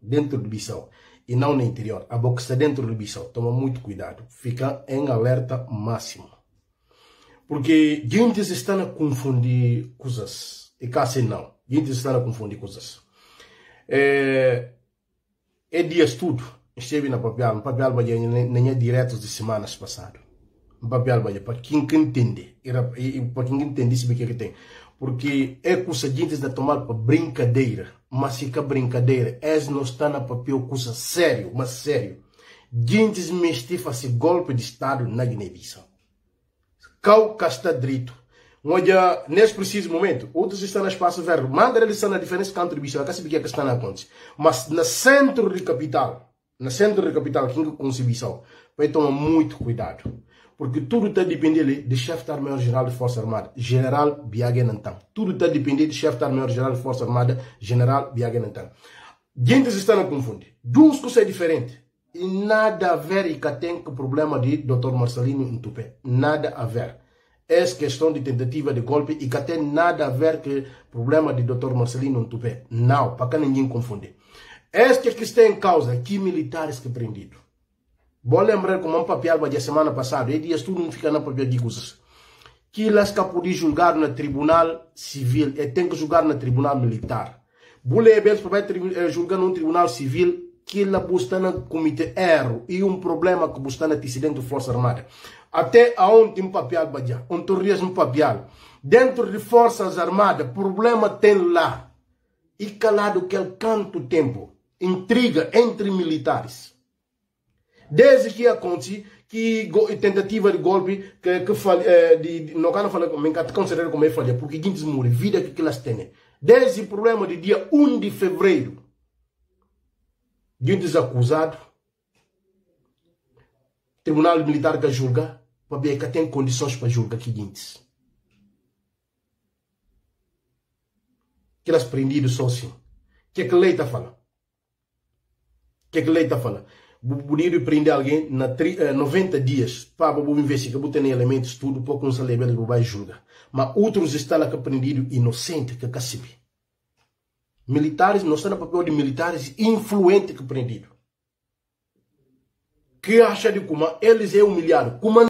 dentro do Bissau e não no interior. A está dentro do Bissau. Toma muito cuidado. Fica em alerta máximo. Porque gente está a confundir coisas. E cá não. Gente está a confundir coisas. É, é dia estudo. Esteve na papel. No papel nem é direto de semanas passadas. No papel para quem entende. Para quem entende isso que tem. Porque é coisa gente está tomar para brincadeira. Mas fica brincadeira. É não está na papel coisa sério. Mas sério. Gente me estifa-se golpe de Estado na Guiné-Bissau. Cau está direito. Olha, nesse preciso momento, outros estão no espaço verde. Manda eles estão na diferença contribuição. A casa que está na conta. Mas no centro da capital, no centro da capital, que é contribuição, vai tomar muito cuidado. Porque tudo está dependendo do chefe da Armada-Geral de Força Armada, General Biague Nantan. Tudo está dependendo do chefe da Armada-Geral de Força Armada, General Biague Nantan. Gente estão a confundir. Duas coisas diferentes. E nada a ver com o problema de Dr. Marcelino Ntupé. Nada a ver. É questão de tentativa de golpe e que tem nada a ver com o problema de Dr. Marcelino Ntupé. Não, para que ninguém confunde. Este que está em causa, que militares que prendido. Vou lembrar como um papel da semana passada, e dias tudo não fica na papel de coisas. Que elas que podem julgar no tribunal civil, e tem que julgar no tribunal militar. Vou ler para julgar no tribunal civil, que ela busca no comitê erro e um problema que busca na dentro da Força Armada. Até aonde um papel badia, um torrias um papel. Dentro de Forças Armadas, problema tem lá. E calado que canto tempo, intriga entre militares. Desde que acontece que tentativa de golpe que, que falha, eh, de, não quero falar como que considero como é falha, porque gente morre, vida que elas têm. Desde o problema de dia 1 de fevereiro, gente acusado, tribunal militar que julga, para ver que tem condições para julgar que gente. Que elas prendidos só assim. O que é que lei está falando? O que é que lei está falando? Bonito prender alguém na 90 eh, dias para vou investigar, vou ter elementos tudo para com saber que vai julgar. Mas outros estão lá que prendido inocente que cacibe. Militares não estão no papel de militares influente que prendido. Que acha de como eles é humilhado. Como